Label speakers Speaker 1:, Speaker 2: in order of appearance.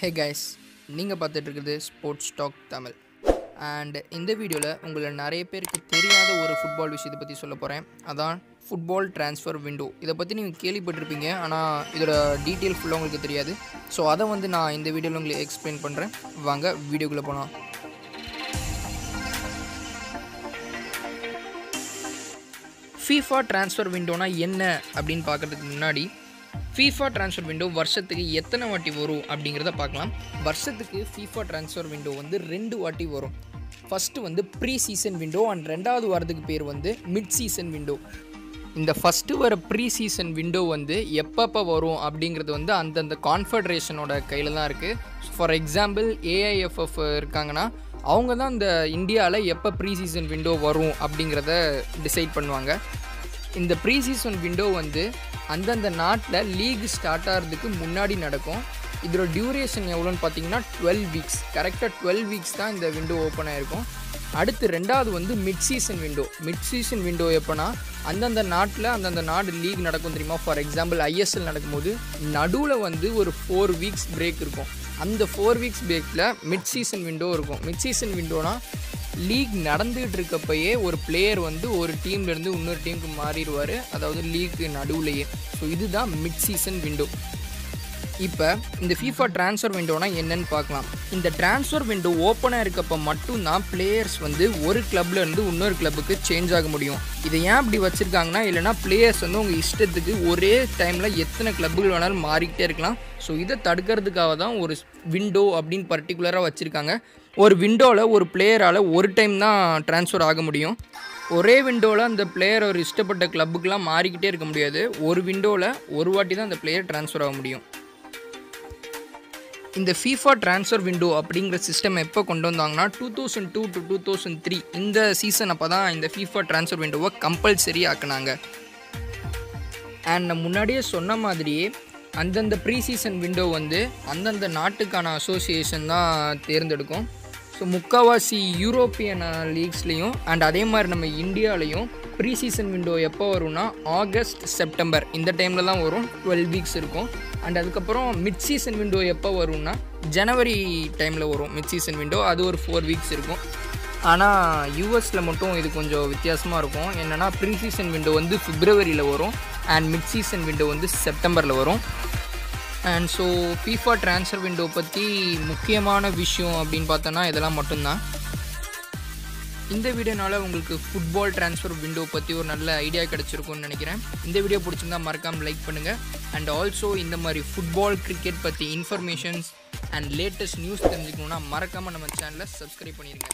Speaker 1: ஹே guys நீங்கள் பார்த்துட்ருக்குறது sports talk Tamil. And இந்த வீடியோவில் உங்களை நிறைய பேருக்கு தெரியாத ஒரு ஃபுட்பால் விஷயத்தை பற்றி சொல்ல போகிறேன் அதான் ஃபுட்பால் ட்ரான்ஸ்ஃபர் விண்டோ இதை பற்றி நீங்கள் கேள்விப்பட்டிருப்பீங்க ஆனால் இதோட டீட்டெயில் ஃபுல்லாக உங்களுக்கு தெரியாது. ஸோ அதை வந்து நான் இந்த வீடியோவில் உங்களுக்கு எக்ஸ்பிளைன் பண்ணுறேன் வாங்க வீடியோக்குள்ளே போனால் ஃபீஃபா ட்ரான்ஸ்ஃபர் விண்டோனா என்ன அப்படின்னு பார்க்குறதுக்கு முன்னாடி ஃபீஃபா ட்ரான்ஸ்ஃபர் விண்டோ வருஷத்துக்கு எத்தனை வாட்டி வரும் அப்படிங்கிறத பார்க்கலாம். வருஷத்துக்கு ஃபீஃபா ட்ரான்ஸ்ஃபர் விண்டோ வந்து ரெண்டு வாட்டி வரும். ஃபஸ்ட்டு வந்து ப்ரீ சீசன் விண்டோ அண்ட் ரெண்டாவது வாரத்துக்கு பேர் வந்து மிட் சீசன் விண்டோ இந்த ஃபஸ்ட்டு வர ப்ரீ சீசன் விண்டோ வந்து எப்பப்போ வரும் அப்படிங்கிறது வந்து அந்தந்த கான்ஃபெடரேஷனோட கையில் தான் இருக்குது ஃபார் எக்ஸாம்பிள் ஏஐஎஃப்எஃப் இருக்காங்கன்னா அவங்க தான் இந்த இந்தியாவில் எப்போ ப்ரீ சீசன் விண்டோ வரும் அப்படிங்கிறத டிசைட் பண்ணுவாங்க. இந்த ப்ரீ சீசன் விண்டோ வந்து அந்தந்த நாட்டில் லீக் ஸ்டார்ட் ஆகிறதுக்கு முன்னாடி நடக்கும். இதோட டியூரேஷன் எவ்வளோன்னு பார்த்தீங்கன்னா டுவெல் வீக்ஸ் கரெக்டாக டுவெல் வீக்ஸ் தான் இந்த விண்டோ ஓப்பன் ஆகிருக்கும் அடுத்து ரெண்டாவது வந்து mid season window mid season window எப்போனா அந்தந்த நாட்டில் அந்தந்த நாடு லீக் நடக்கும் தெரியுமா? ஃபார் எக்ஸாம்பிள் ஐஎஸ்எல் நடக்கும்போது நடுவில் வந்து ஒரு ஃபோர் வீக்ஸ் பிரேக் இருக்கும். அந்த ஃபோர் வீக்ஸ் பிரேக்கில் மிட் சீசன் விண்டோ இருக்கும். மிட் சீசன் விண்டோனால் லீக் நடந்துகிட்டு இருக்கப்பயே ஒரு பிளேயர் வந்து ஒரு டீம்லேருந்து இன்னொரு டீமுக்கு மாறிடுவார். அதாவது லீக்கு நடுவுலையே. ஸோ இதுதான் மிட் சீசன் விண்டோ இப்போ இந்த ஃபீஃபா ட்ரான்ஸ்ஃபர் விண்டோனா என்னன்னு பார்க்கலாம். இந்த ட்ரான்ஸ்ஃபர் விண்டோ ஓப்பனாக இருக்கப்போ மட்டும்தான் பிளேயர்ஸ் வந்து ஒரு க்ளப்லேருந்து இன்னொரு கிளப்புக்கு சேஞ்ச் ஆக முடியும். இதை ஏன் அப்படி வச்சுருக்காங்கன்னா இல்லைனா பிளேயர்ஸ் வந்து உங்கள் இஷ்டத்துக்கு ஒரே டைமில் எத்தனை கிளப்புகள் வேணாலும் மாறிக்கிட்டே இருக்கலாம். ஸோ இதை தடுக்கிறதுக்காக தான் ஒரு விண்டோ அப்படின்னு பர்டிகுலராக வச்சுருக்காங்க. ஒரு விண்டோவில் ஒரு பிளேயரால் ஒரு டைம் தான் ட்ரான்ஸ்ஃபர் ஆக முடியும். ஒரே விண்டோவில் அந்த பிளேயர் ஒரு இஷ்டப்பட்ட கிளப்புக்கெலாம் மாறிக்கிட்டே இருக்க முடியாது. ஒரு விண்டோவில் ஒரு வாட்டி தான் அந்த பிளேயர் ட்ரான்ஸ்ஃபர் ஆக முடியும். இந்த ஃபீஃபா ட்ரான்ஸ்ஃபர் விண்டோ அப்படிங்கிற சிஸ்டம் எப்போ கொண்டு வந்தாங்கன்னா two thousand two to two thousand three இந்த சீசன் அப்போ தான் இந்த ஃபீஃபா ட்ரான்ஸ்ஃபர் விண்டோவை கம்பல்சரி ஆக்குனாங்க. அண்ட் நான் முன்னாடியே சொன்ன மாதிரியே அந்தந்த ப்ரீ சீசன் விண்டோ வந்து அந்தந்த நாட்டுக்கான அசோசியேஷன் தான் தேர்ந்தெடுக்கும். ஸோ முக்கால்வாசி யூரோப்பியன் லீக்ஸ்லேயும் அண்ட் அதே மாதிரி நம்ம இந்தியாலையும் ப்ரீ சீசன் விண்டோ எப்போ வரும்னா ஆகஸ்ட் செப்டம்பர். இந்த டைமில் தான் வரும். டுவெல் வீக்ஸ் இருக்கும். அண்ட் அதுக்கப்புறம் மிட் சீசன் விண்டோ எப்போ வரும்னா ஜனவரி டைமில் வரும். மிட் சீசன் விண்டோ அது ஒரு ஃபோர் வீக்ஸ் இருக்கும். ஆனால் யூஎஸில் மட்டும் இது கொஞ்சம் வித்தியாசமாக இருக்கும். என்னென்னா ப்ரீ சீசன் விண்டோ வந்து ஃபிப்ரவரியில் வரும். அண்ட் மிட் சீசன் விண்டோ வந்து செப்டம்பரில் வரும். And so FIFA transfer window பற்றி முக்கியமான விஷயம் அப்படின்னு பார்த்தோன்னா இதெல்லாம் மட்டும்தான். இந்த வீடியோனால உங்களுக்கு ஃபுட்பால் ட்ரான்ஸ்ஃபர் விண்டோ பற்றி ஒரு நல்ல ஐடியா கிடச்சிருக்கும்னு நினைக்கிறேன். இந்த வீடியோ பிடிச்சிருந்தா மறக்காமல் லைக் பண்ணுங்கள் அண்ட் ஆல்சோ இந்த மாதிரி ஃபுட்பால் கிரிக்கெட் பற்றி இன்ஃபர்மேஷன்ஸ் அண்ட் லேட்டஸ்ட் நியூஸ் தெரிஞ்சுக்கணுன்னா மறக்காமல் நம்ம சேனலை சப்ஸ்கிரைப் பண்ணிடுங்க